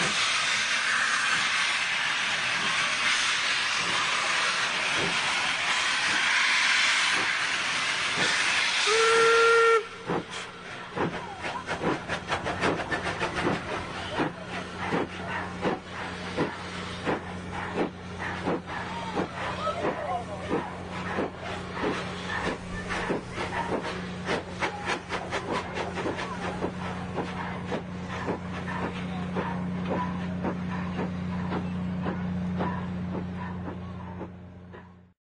you